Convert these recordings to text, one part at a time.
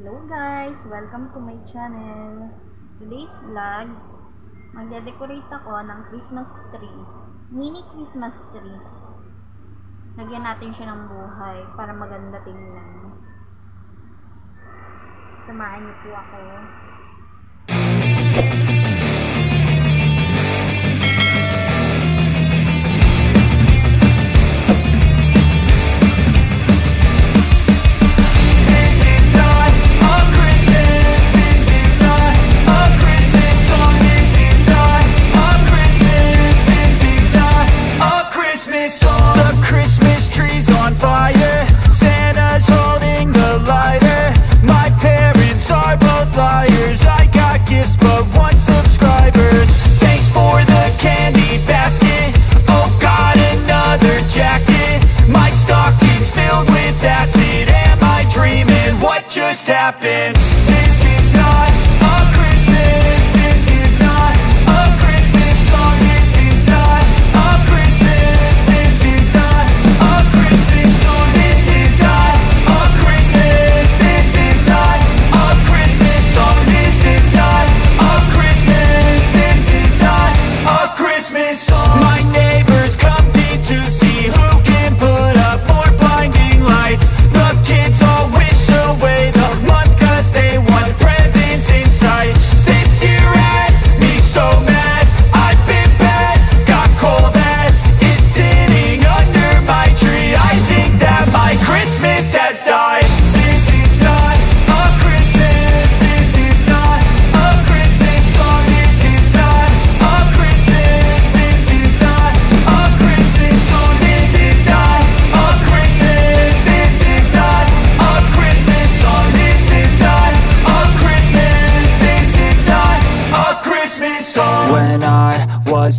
Hello guys! Welcome to my channel! Today's vlogs, magde-decorate ako ng Christmas tree. Mini Christmas tree. Lagyan natin siya ng buhay para maganda tingnan. Samahan niyo po ako.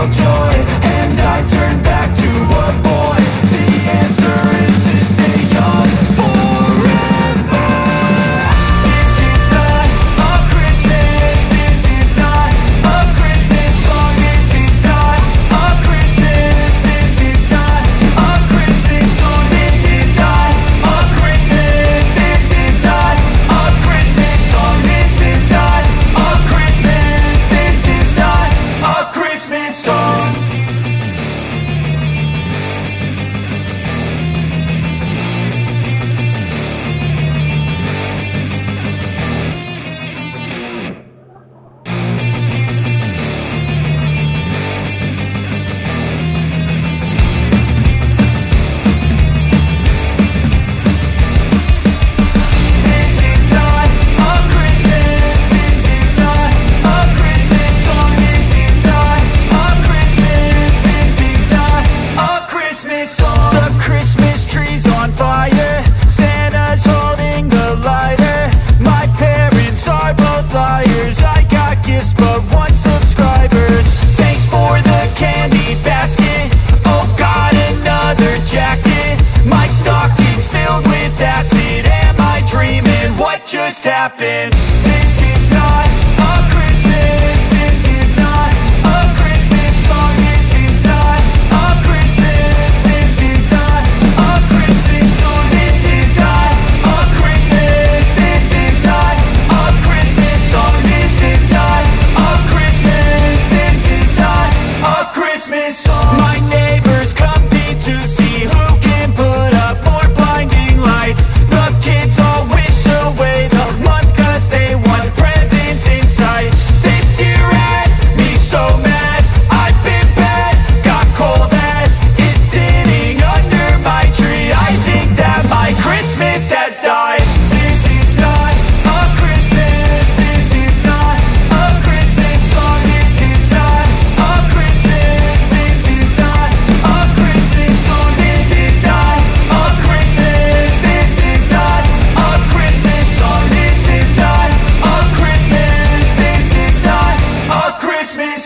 your joy. always tapping.